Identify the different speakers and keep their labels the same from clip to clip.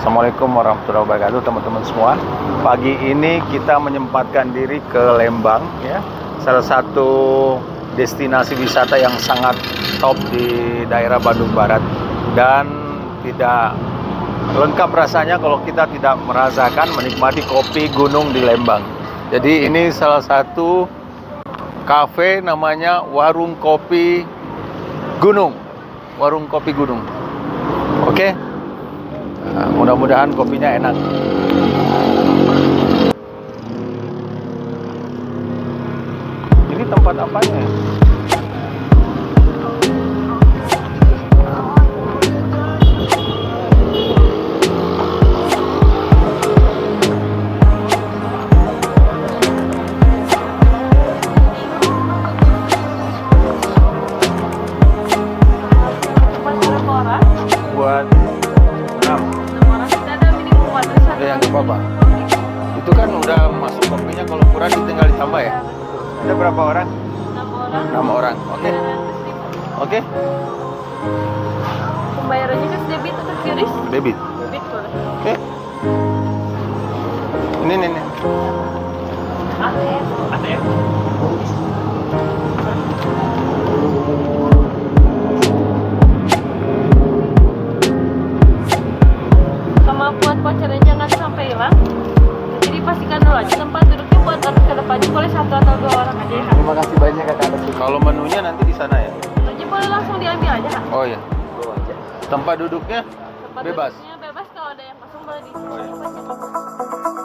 Speaker 1: Assalamualaikum warahmatullahi wabarakatuh teman-teman semua. Pagi ini kita menyempatkan diri ke Lembang ya. Salah satu destinasi wisata yang sangat top di daerah Bandung Barat dan tidak lengkap rasanya kalau kita tidak merasakan menikmati kopi gunung di Lembang. Jadi ini salah satu kafe namanya Warung Kopi Gunung. Warung Kopi Gunung. Oke. Nah, mudah-mudahan kopinya enak. Ini tempat apanya?
Speaker 2: Orang?
Speaker 1: Buat enam. Ya, nggak apa-apa. Itu kan udah masuk kopinya kalau kurang tinggal ditambah ya. Ada berapa orang?
Speaker 2: Enam orang.
Speaker 1: Enam orang. Oke. Oke.
Speaker 2: Pembayarannya kan debit atau kris?
Speaker 1: Debit.
Speaker 2: Debit boleh.
Speaker 1: Oke. Ini nih nih.
Speaker 2: ATM.
Speaker 1: ATM.
Speaker 2: Sama buat pacarnya aja tempat duduknya buat orang ke depannya boleh satu atau dua orang aja ya. Kak.
Speaker 3: Terima kasih banyak kakak atas
Speaker 1: Kalau menunya nanti di sana ya.
Speaker 2: Jadi boleh langsung diambil aja kak.
Speaker 1: Oh iya. Tempat duduknya
Speaker 2: Tempat
Speaker 1: Bebas.
Speaker 2: duduknya bebas kalau ada yang kosong boleh diisi.
Speaker 1: Oh, iya.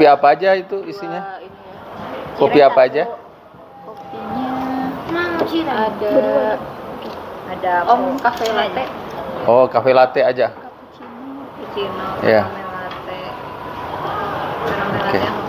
Speaker 1: Kopi apa aja itu isinya?
Speaker 2: Dua ini ya.
Speaker 1: Kopi apa aja?
Speaker 2: Kopinya ada ada om cafe latte,
Speaker 1: Oh, cafe latte aja.
Speaker 2: cappuccino,
Speaker 1: Iya.
Speaker 2: caramel latte,
Speaker 1: Oke.
Speaker 2: latte